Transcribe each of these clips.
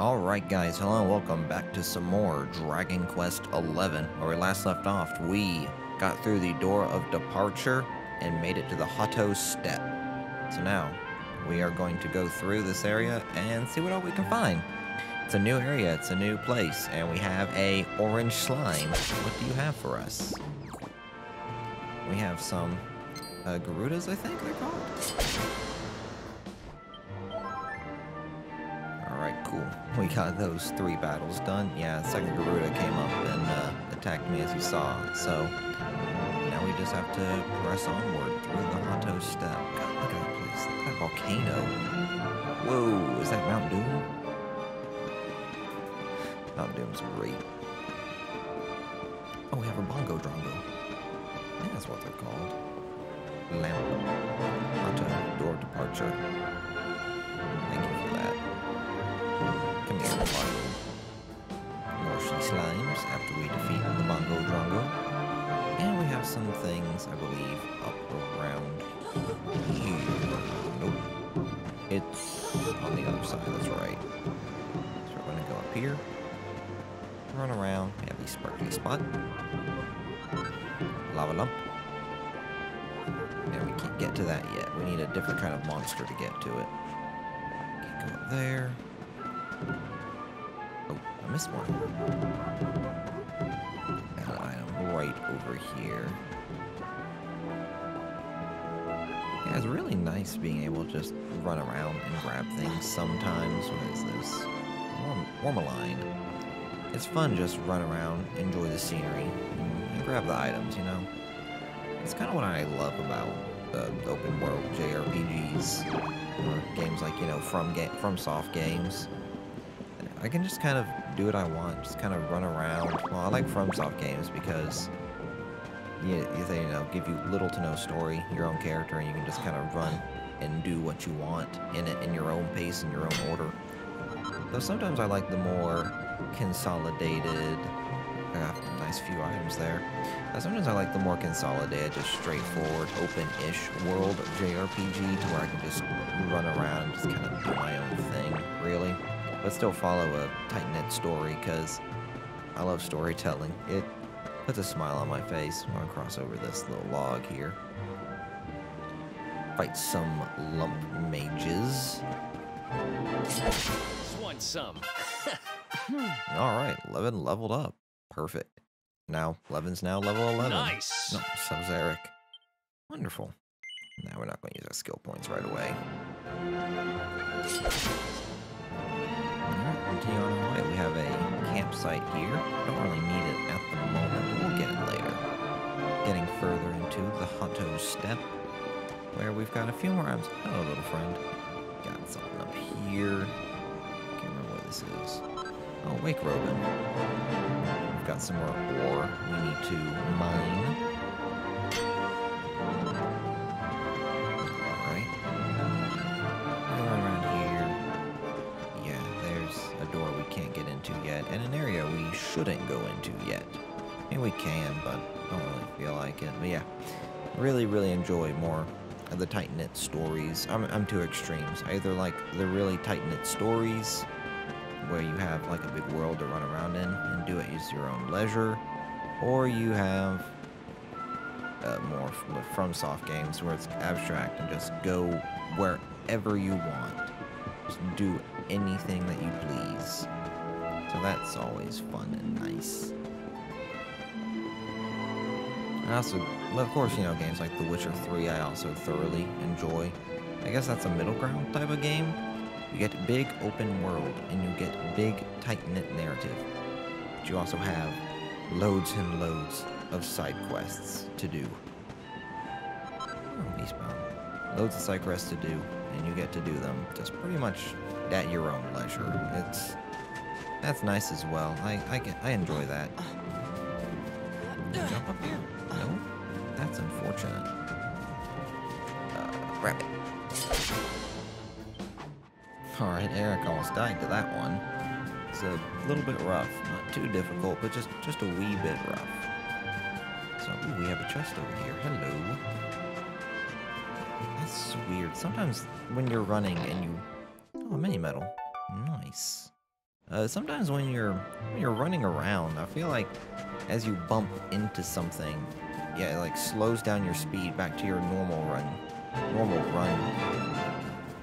Alright guys, hello welcome back to some more Dragon Quest XI. Where we last left off, we got through the door of departure and made it to the Hotto Step. So now, we are going to go through this area and see what all we can find. It's a new area, it's a new place, and we have a orange slime. What do you have for us? We have some uh, Garudas, I think they're called? We got those three battles done. Yeah, second Garuda came up and uh, attacked me as you saw. So now we just have to press onward through the Hotto Step. God, look at that place. Look at that volcano. Whoa, is that Mount Doom? Mount Doom's great. Oh, we have a Bongo Drongo. That's what they're called. Lamp. Hotto, door departure. Bongo. More slimes after we defeat the Bongo Drongo. And we have some things, I believe, up around here. Nope. It's on the other side, that's right. So we're gonna go up here. Run around. We have the sparkly spot. Lava lump. And we can't get to that yet. We need a different kind of monster to get to it. Can't go up there. I missed one. An item right over here. Yeah, it's really nice being able to just run around and grab things sometimes. What is this? Warm, Warmaline. It's fun just run around, enjoy the scenery, and, grab the items, you know? It's kind of what I love about uh, open world JRPGs or games like you know from ga- FromSoft games. I can just kind of do what I want, just kind of run around. Well, I like FromSoft games because you, they you know give you little to no story, your own character, and you can just kind of run and do what you want in it in your own pace in your own order. Though sometimes I like the more consolidated. A nice few items there. Uh, sometimes I like the more consolidated, just straightforward, open-ish world JRPG to where I can just run around and just kind of do my own thing, really. But still follow a tight-knit story, because I love storytelling. It puts a smile on my face when I cross over this little log here. Fight some lump mages. Just want some. Alright, Levin leveled up. Perfect. Now, Levin's now level 11. Nice. Oh, no, so's Erik. Wonderful. Now we're not going to use our skill points right away. We have a campsite here. Don't really need it at the moment, but we'll get it later. Getting further into the Hotto Step, where we've got a few more items. Hello, little friend. Got something up here. Can't remember what this is. Oh, Wake Robin. We've got some more ore we need to mine. Into yet. I mean, we can, but I don't really feel like it. But yeah, really, really enjoy more of the tight-knit stories. I'm, I'm two extremes. I either like the really tight-knit stories, where you have like a big world to run around in and do it at your own leisure, or you have uh, more FromSoft games where it's abstract and just go wherever you want. Just do anything that you please. So that's always fun and nice. I also, of course, you know, games like The Witcher 3 I also thoroughly enjoy. I guess that's a middle ground type of game. You get big open world and you get big tight knit narrative. But you also have loads and loads of side quests to do. Oh, eastbound. Loads of side quests to do, and you get to do them just pretty much at your own leisure. It's that's nice as well. I I, get, I enjoy that. Jump up here? No, that's unfortunate. Uh, rabbit. Alright, Erik almost died to that one. It's a little bit rough. Not too difficult, but just, just a wee bit rough. So, ooh, we have a chest over here. Hello. That's weird. Sometimes when you're running and you... Oh, a mini medal. Nice. Uh, sometimes when you're when you're running around, I feel like as you bump into something, yeah, it like slows down your speed back to your normal run, normal run,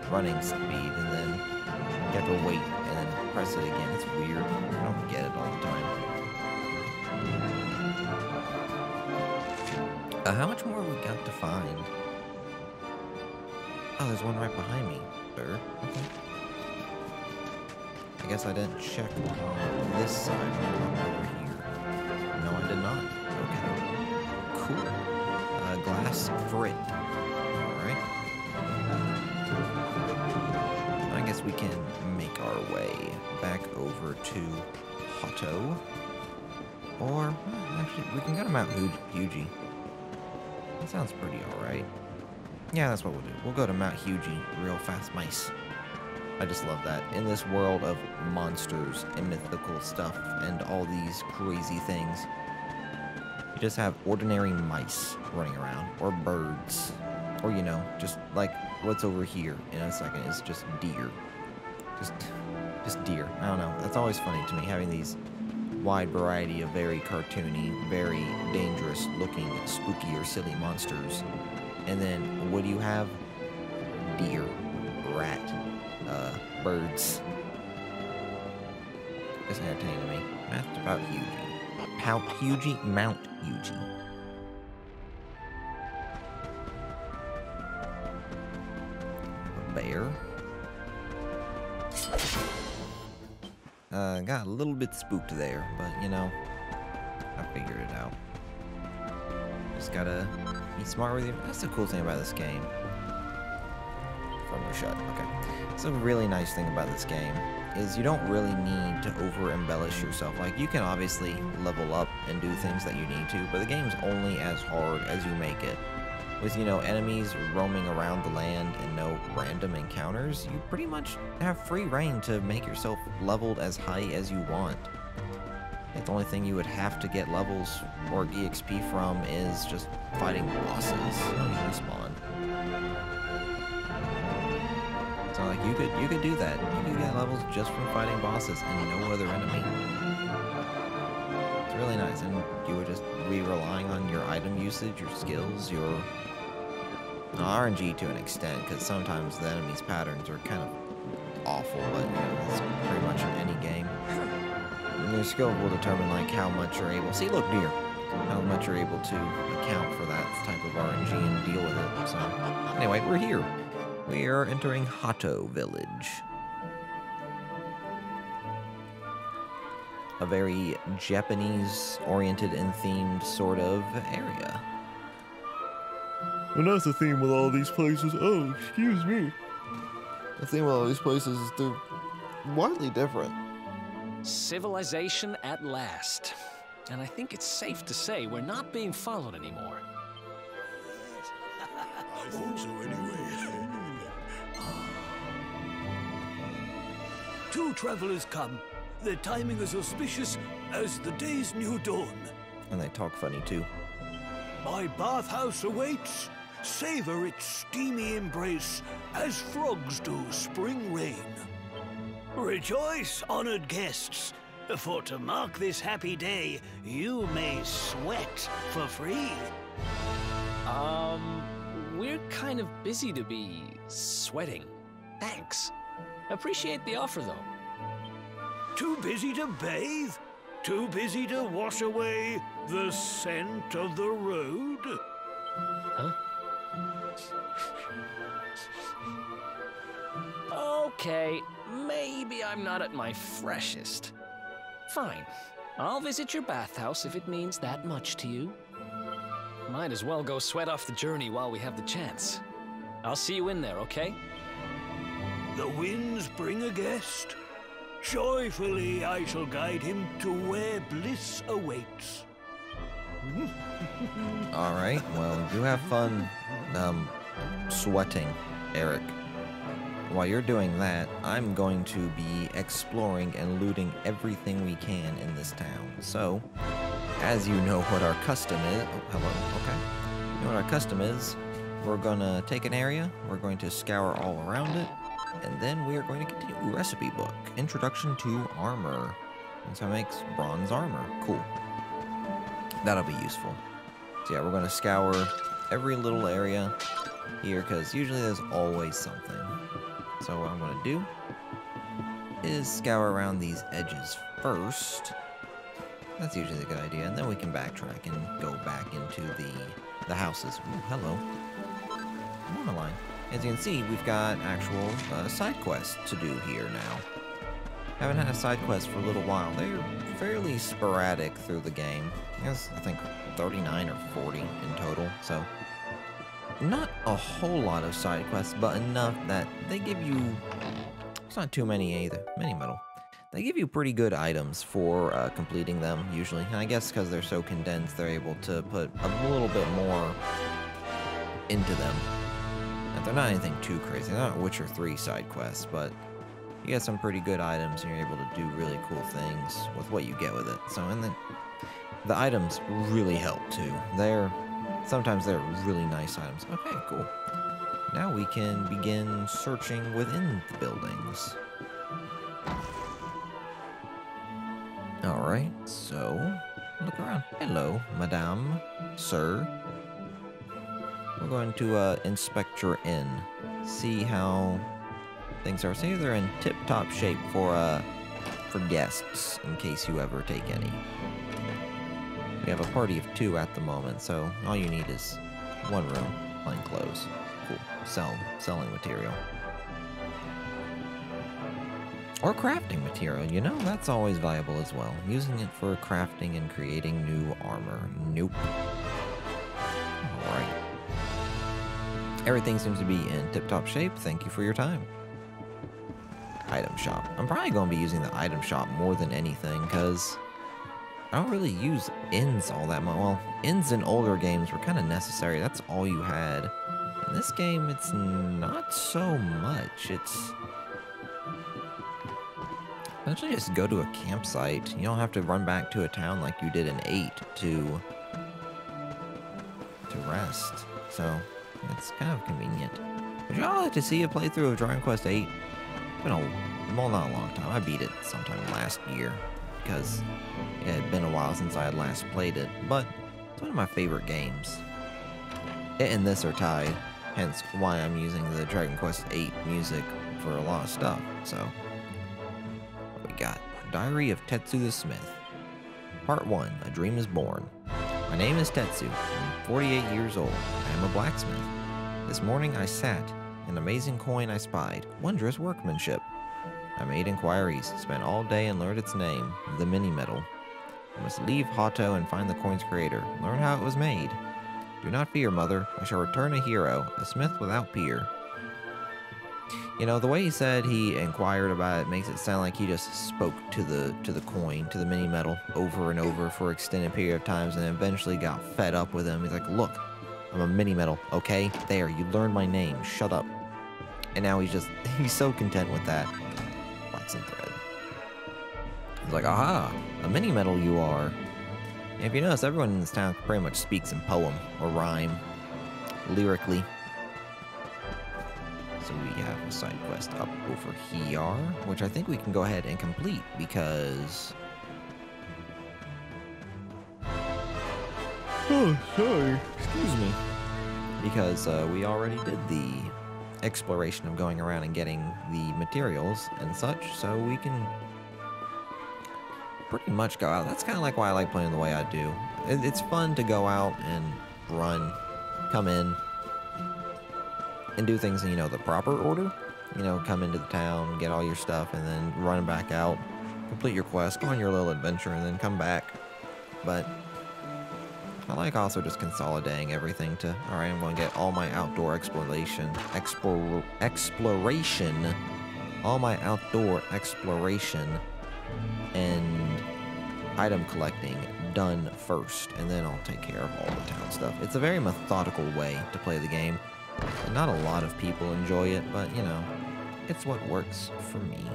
running speed, and then you have to wait and then press it again. It's weird. I don't get it all the time. Uh, how much more we got to find? Oh, there's one right behind me. Sir. Okay. I guess I didn't check on this side over here. No, I did not. Okay. Cool. Uh, glass frit. Alright. I guess we can make our way back over to Hotto. Or, actually, we can go to Mount Huji. That sounds pretty alright. Yeah, that's what we'll do. We'll go to Mount Huji real fast, mice. I just love that. In this world of monsters and mythical stuff and all these crazy things, you just have ordinary mice running around, or birds, or you know, just like what's over here in a second is just deer. Just, just deer. I don't know. That's always funny to me having these wide variety of very cartoony, very dangerous looking, spooky or silly monsters. And then what do you have? Deer, rat, uh, birds. It's entertaining to me. That's about Huji. How Huji? Mount Huji. A bear. Uh, got a little bit spooked there, but you know, I figured it out. Just gotta be smart with you. That's the cool thing about this game. Firmly shut. Okay. It's a really nice thing about this game is you don't really need to over embellish yourself. Like you can obviously level up and do things that you need to, but the game's only as hard as you make it. With, you know, enemies roaming around the land and no random encounters, you pretty much have free reign to make yourself leveled as high as you want. The only thing you would have to get levels or EXP from is just fighting bosses. You respawn. So like you could you could do that. You could get levels just from fighting bosses and no other enemy. It's really nice, and you would just relying on your item usage, your skills, your RNG to an extent, because sometimes the enemy's patterns are kind of awful, but you know, it's pretty much in any game. And your skill will determine like how much you're able. See, look, deer. How much you're able to account for that type of RNG and deal with it. So, anyway, we're here. We are entering Hotto Village. A very Japanese-oriented and themed sort of area. And that's the theme with all these places. Oh, excuse me. The theme with all these places is they're widely different. Civilization at last. And I think it's safe to say we're not being followed anymore. I thought so anyway. Two travelers come. Their timing is auspicious as the day's new dawn. And they talk funny too. My bathhouse awaits. Savor its steamy embrace as frogs do spring rain. Rejoice, honored guests, for to mark this happy day, you may sweat for free. Um, we're kind of busy to be sweating. Thanks. Appreciate the offer, though. Too busy to bathe? Too busy to wash away the scent of the road? Huh? Okay, maybe I'm not at my freshest. Fine. I'll visit your bathhouse if it means that much to you. Might as well go sweat off the journey while we have the chance. I'll see you in there, okay? The winds bring a guest. Joyfully I shall guide him to where bliss awaits. All right. Well, you have fun um, sweating, Erik. While you're doing that, I'm going to be exploring and looting everything we can in this town. So, as you know what our custom is... Oh, hello. Okay. You know what our custom is? We're going to take an area. We're going to scour all around it. And then we are going to continue. Recipe book. Introduction to armor. That's how it makes bronze armor. Cool. That'll be useful. So yeah, we're going to scour every little area here because usually there's always something. So what I'm going to do is scour around these edges first. That's usually a good idea, and then we can backtrack and go back into the the houses. Ooh, hello. Monoline. As you can see, we've got actual uh, side quests to do here now. Haven't had a side quest for a little while. They're fairly sporadic through the game. There's, I think, 39 or 40 in total, so not a whole lot of side quests, but enough that they give you... It's not too many either. Mini medal. They give you pretty good items for uh, completing them, usually. And I guess because they're so condensed, they're able to put a little bit more into them. And they're not anything too crazy. They're not Witcher 3 side quests, but you get some pretty good items and you're able to do really cool things with what you get with it. So, and then the items really help too. They're sometimes they're really nice items. Okay, cool. Now we can begin searching within the buildings. Alright, so look around. Hello, madame, sir. We're going to uh, inspect your inn, see how things are. See, they're in tip-top shape for uh, for guests, in case you ever take any. We have a party of two at the moment, so all you need is one room, plain clothes. Cool. Sell, selling material. Or crafting material, you know, that's always viable as well. Using it for crafting and creating new armor. Nope. Everything seems to be in tip-top shape. Thank you for your time. Item shop. I'm probably going to be using the item shop more than anything, because I don't really use inns all that much. Well, inns in older games were kind of necessary. That's all you had. In this game, it's not so much. It's... Essentially just go to a campsite. You don't have to run back to a town like you did in 8 to... to rest. So, it's kind of convenient. Would y'all like to see a playthrough of Dragon Quest VIII? It's been a... well, not a long time. I beat it sometime last year because it had been a while since I had last played it, but it's one of my favorite games. It and this are tied, hence why I'm using the Dragon Quest VIII music for a lot of stuff, so... What we got? Diary of Tetsu the Smith. Part 1, A Dream is Born. My name is Tetsu. I'm 48 years old. I am a blacksmith. This morning I sat. An amazing coin I spied. Wondrous workmanship. I made inquiries, spent all day and learned its name, the Mini Medal. I must leave Hotto and find the coin's creator, learn how it was made. Do not fear, mother. I shall return a hero, a smith without peer. You know, the way he said he inquired about it makes it sound like he just spoke to the to the coin, to the mini medal, over and over for extended period of times, and eventually got fed up with him. He's like, "Look, I'm a mini medal, okay? There, you learned my name. Shut up." And now he's just he's so content with that. Flaxen thread. He's like, "Aha, a mini medal you are." And if you notice, everyone in this town pretty much speaks in poem or rhyme, lyrically. So we have a side quest up over here, which I think we can go ahead and complete because Oh, sorry. excuse me, because uh, we already did the exploration of going around and getting the materials and such, so we can pretty much go out. That's kind of like why I like playing the way I do. It's fun to go out and run, come in, and do things in, you know, the proper order. You know, come into the town, get all your stuff, and then run back out, complete your quest, go on your little adventure, and then come back. But I like also just consolidating everything to, all right, I'm going to get all my outdoor exploration, explore, exploration, all my outdoor exploration and item collecting done first, and then I'll take care of all the town stuff. It's a very methodical way to play the game. Not a lot of people enjoy it, but you know, it's what works for me.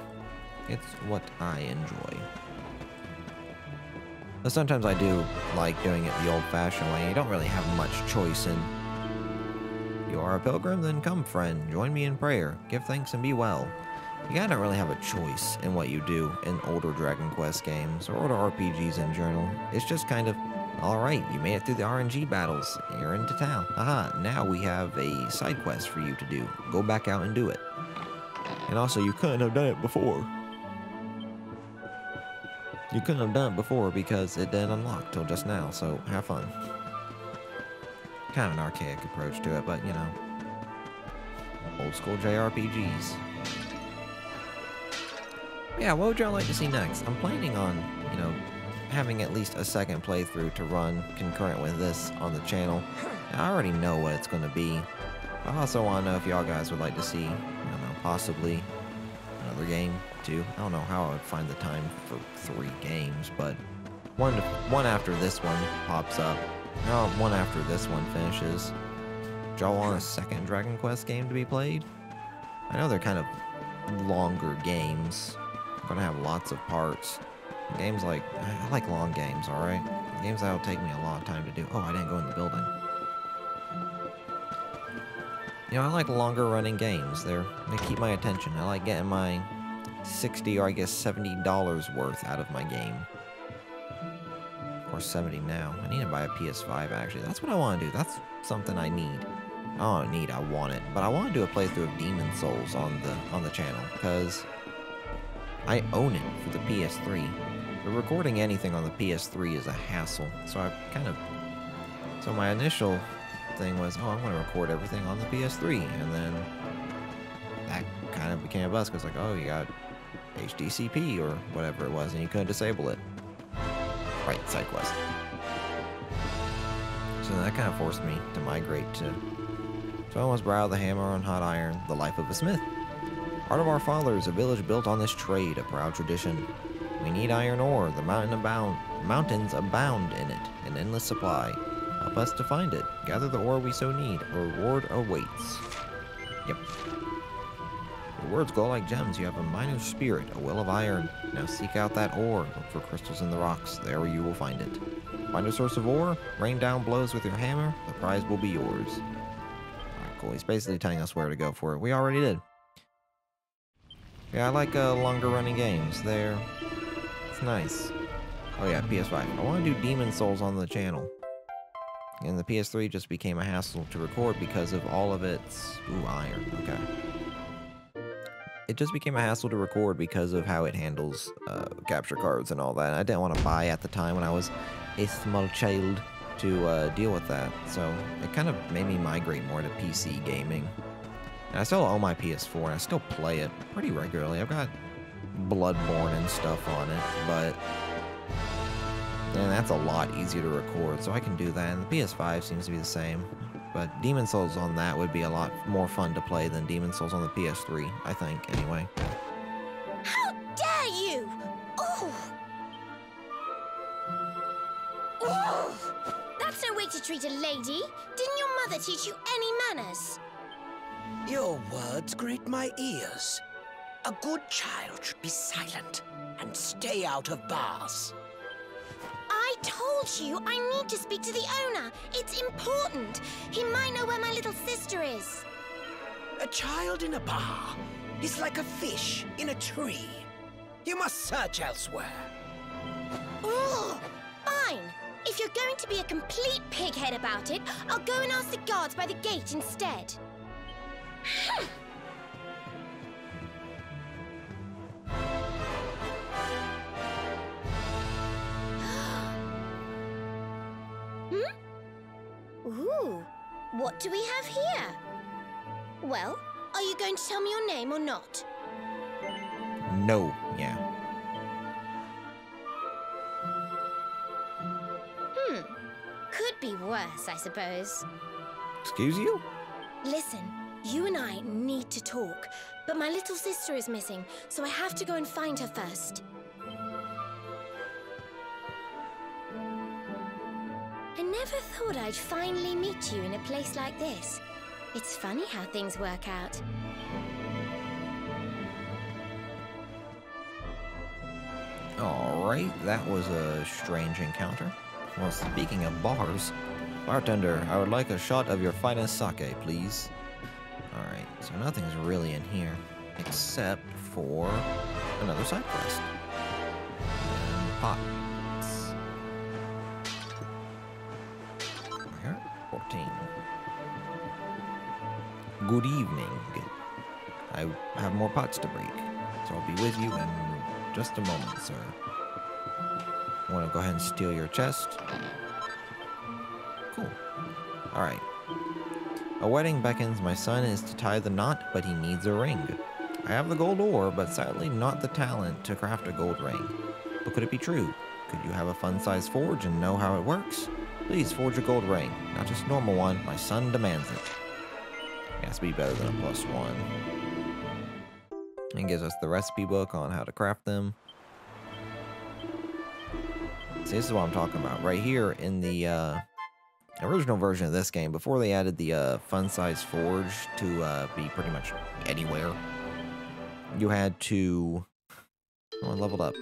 It's what I enjoy. Sometimes I do like doing it the old-fashioned way. You don't really have much choice in You are a pilgrim? Then come, friend. Join me in prayer. Give thanks and be well. You gotta really have a choice in what you do in older Dragon Quest games or older RPGs in general. It's just kind of, alright, you made it through the RNG battles. You're into town. Aha, now we have a side quest for you to do. Go back out and do it. And also, you couldn't have done it before. You couldn't have done it before because it didn't unlock till just now, so have fun. Kind of an archaic approach to it, but you know. Old school JRPGs. Yeah, what would y'all like to see next? I'm planning on, you know, having at least a second playthrough to run concurrent with this on the channel. I already know what it's going to be. I also want to know if y'all guys would like to see, I don't know, possibly another game too. I don't know how I would find the time for three games, but one one after this one pops up. No, one after this one finishes. Do y'all want a second Dragon Quest game to be played? I know they're kind of longer games. Gonna have lots of parts. Games like I like long games, alright? Games that'll take me a long time to do. Oh, I didn't go in the building. You know, I like longer running games. They're they keep my attention. I like getting my 60 or I guess 70 dollars worth out of my game. Or 70 now. I need to buy a PS5 actually. That's what I want to do. That's something I need. I don't need, I want it. But I want to do a playthrough of Demon's Souls on the on the channel because I own it for the PS3. But recording anything on the PS3 is a hassle. So I kind of so my initial thing was, oh, I'm going to record everything on the PS3, and then that kind of became a bust because like, oh, you got HDCP or whatever it was, and you couldn't disable it. Right, side quest. So that kind of forced me to migrate to. So I almost brow the hammer on hot iron, the life of a smith. Heart of our fathers, a village built on this trade, a proud tradition. We need iron ore, the mountain abound, mountains abound in it, an endless supply. Help us to find it. Gather the ore we so need. A reward awaits. Yep. Your words glow like gems. You have a miner's spirit, a will of iron. Now seek out that ore. Look for crystals in the rocks. There you will find it. Find a source of ore. Rain down blows with your hammer. The prize will be yours. Alright, cool. He's basically telling us where to go for it. We already did. Yeah, I like uh, longer running games. They're... Nice. Oh yeah, PS5. I want to do Demon's Souls on the channel and the PS3 just became a hassle to record because of all of its ooh iron. Okay. It just became a hassle to record because of how it handles uh, capture cards and all that. I didn't want to buy at the time when I was a small child to uh, deal with that, so it kind of made me migrate more to PC gaming. And I still own my PS4 and I still play it pretty regularly. I've got Bloodborne and stuff on it, but and that's a lot easier to record, so I can do that. And the PS5 seems to be the same. But Demon's Souls on that would be a lot more fun to play than Demon's Souls on the PS3, I think, anyway. How dare you! Oh! Oh! That's no way to treat a lady. Didn't your mother teach you any manners? Your words greet my ears. A good child should be silent and stay out of bars. I told you I need to speak to the owner. It's important. He might know where my little sister is. A child in a bar is like a fish in a tree. You must search elsewhere. Ugh! Fine. If you're going to be a complete pighead about it, I'll go and ask the guards by the gate instead. what do we have here? Well, are you going to tell me your name or not? No, yeah. Hmm. Could be worse, I suppose. Excuse you? Listen, you and I need to talk, but my little sister is missing, so I have to go and find her first. I never thought I'd finally meet you in a place like this. It's funny how things work out. Alright, that was a strange encounter. Well, speaking of bars, Bartender, I would like a shot of your finest sake, please. Alright, so nothing's really in here except for another side quest. And. Good evening. I have more pots to break, so I'll be with you in just a moment, sir. Want to go ahead and steal your chest? Cool. Alright. A wedding beckons my son is to tie the knot, but he needs a ring. I have the gold ore, but sadly not the talent to craft a gold ring. But could it be true? Could you have a fun-sized forge and know how it works? Please forge a gold ring, not just a normal one. My son demands it. Has to be better than a plus one. And gives us the recipe book on how to craft them. See, this is what I'm talking about. Right here in the uh, original version of this game, before they added the uh, fun size forge to uh, be pretty much anywhere, you had to. Oh, I leveled up.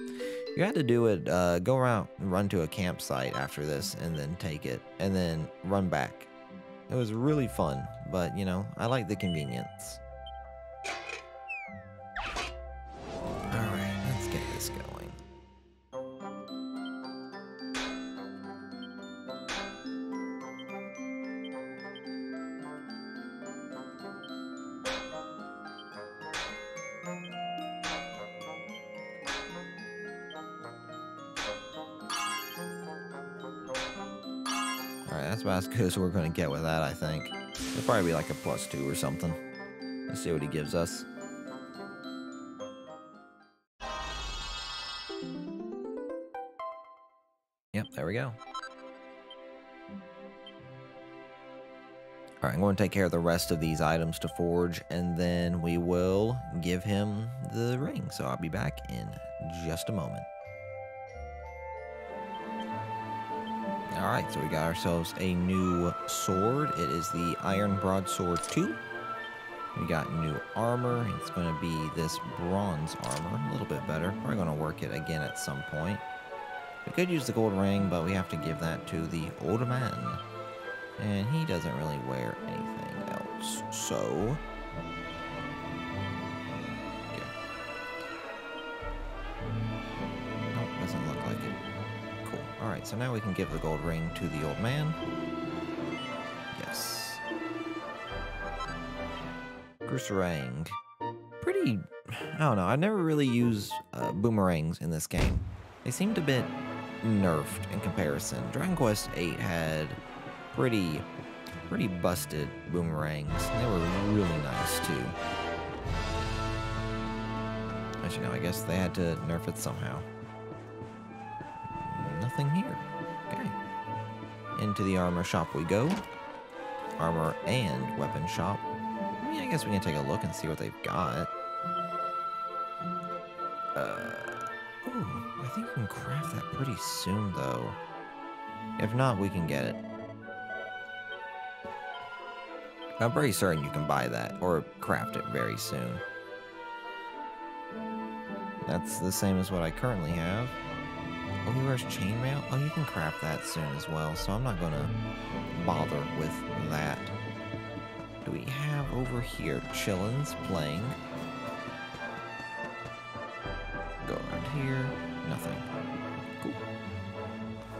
You had to do it, uh, go around, run to a campsite after this, and then take it, and then run back. It was really fun, but you know, I like the convenience. Alright, let's get this going. Good we're gonna get with that, I think. It'll probably be like a plus two or something. Let's see what he gives us. Yep, there we go. Alright, I'm going to take care of the rest of these items to forge, and then we will give him the ring. So I'll be back in just a moment. Alright, so we got ourselves a new sword. It is the Iron Broadsword 2. We got new armor. It's going to be this bronze armor. A little bit better. We're going to work it again at some point. We could use the gold ring, but we have to give that to the old man. And he doesn't really wear anything else. So... so now we can give the gold ring to the old man. Yes. Gooserang. Pretty... I don't know, I've never really used uh, boomerangs in this game. They seemed a bit nerfed in comparison. Dragon Quest VIII had pretty, pretty busted boomerangs. They were really nice too. As you know, I guess they had to nerf it somehow. Nothing here. Into the armor shop we go. Armor and weapon shop. I mean, I guess we can take a look and see what they've got. Uh, ooh, I think we can craft that pretty soon, though. If not, we can get it. I'm pretty certain you can buy that or craft it very soon. That's the same as what I currently have. Oh, he wears chainmail? Oh, you can craft that soon as well, so I'm not gonna bother with that. Do we have over here Chillins playing? Go around here. Nothing. Cool.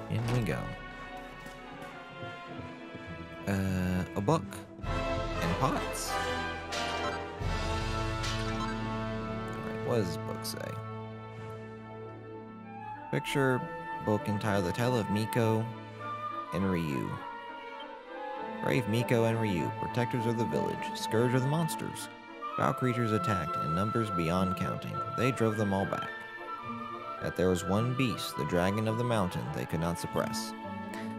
In we go. Uh, a book. And pots. What does this book say? Picture book entitled The Tale of Miko and Ryu. Brave Miko and Ryu, protectors of the village, scourge of the monsters. Foul creatures attacked in numbers beyond counting. They drove them all back. Yet there was one beast, the dragon of the mountain, they could not suppress.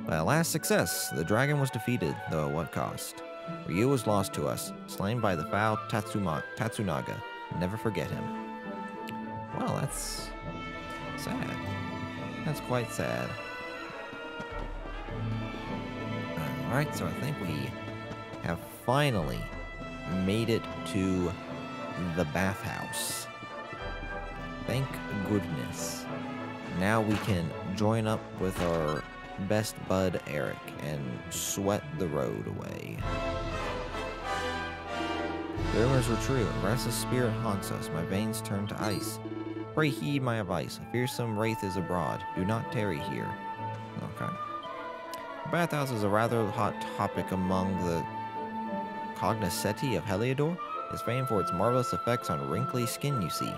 By a last success, the dragon was defeated, though at what cost? Ryu was lost to us, slain by the foul Tatsuma- Tatsunaga. Never forget him. Well, that's sad. That's quite sad. Alright, so I think we have finally made it to the bathhouse. Thank goodness. Now we can join up with our best bud Erik and sweat the road away. Rumors were true. Restless spirit haunts us. My veins turn to ice. Pray heed my advice. A fearsome wraith is abroad. Do not tarry here. Okay. The bathhouse is a rather hot topic among the cognoscenti of Heliodor. It's famed for its marvelous effects on wrinkly skin, you see.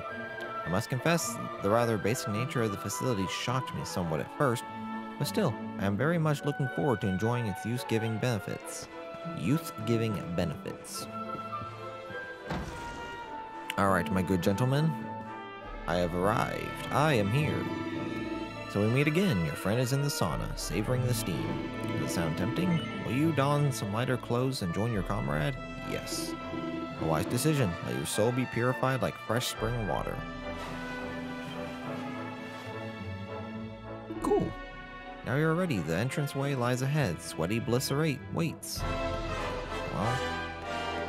I must confess, the rather basic nature of the facility shocked me somewhat at first, but still, I am very much looking forward to enjoying its youth-giving benefits. Youth-giving benefits. Alright, my good gentlemen. I have arrived. I am here. So we meet again. Your friend is in the sauna, savoring the steam. Does it sound tempting? Will you don some lighter clothes and join your comrade? Yes. A wise decision. Let your soul be purified like fresh spring water. Cool. Now you're ready. The entranceway lies ahead. Sweaty Blisserate waits. Well,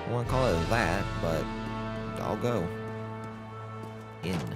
I won't call it that, but I'll go. In.